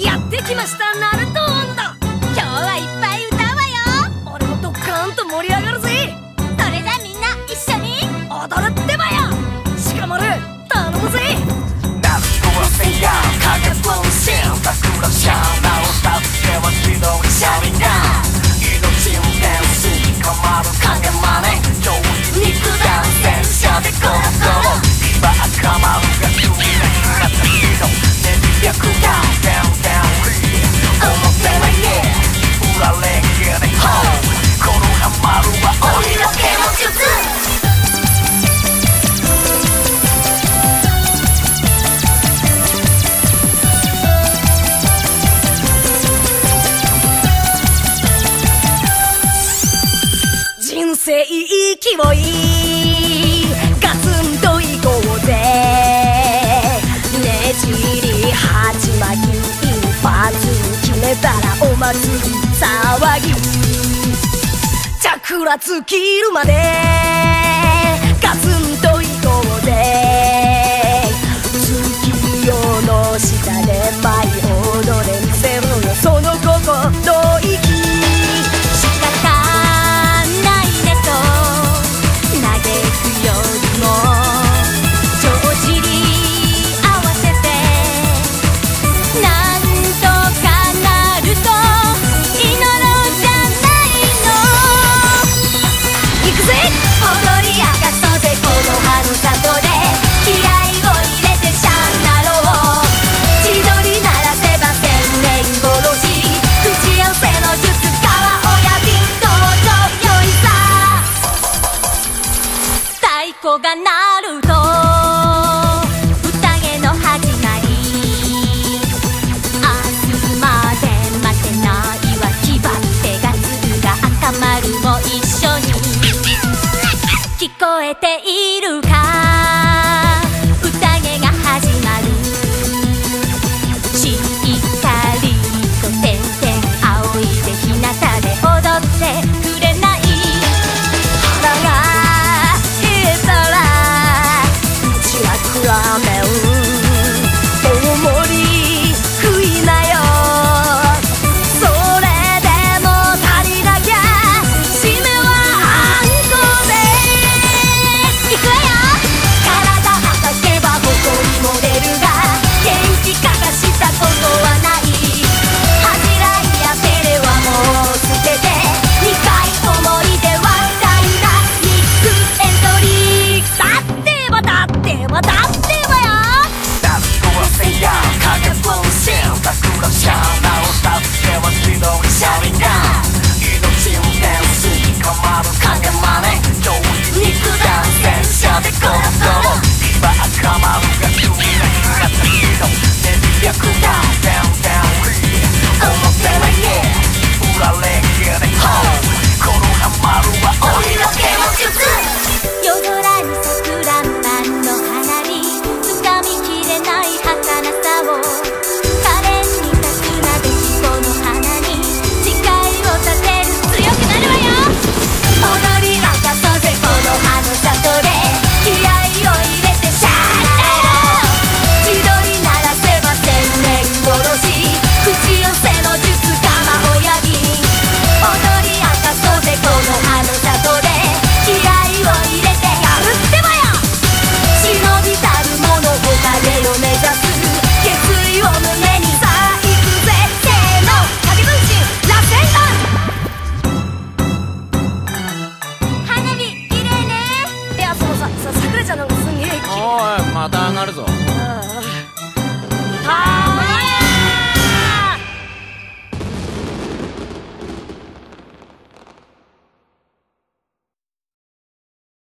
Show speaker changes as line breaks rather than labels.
やってきましたナルト
温度人
生もいガツンといこうぜ。ねじり鉢巻き一発決めたらお祭り騒ぎ。チャクラ尽きるまで。う
が鳴ると宴の始まり明日まで待てないわ。ってがするが赤丸も一緒に。聞こえているか
おいまた上がるぞ。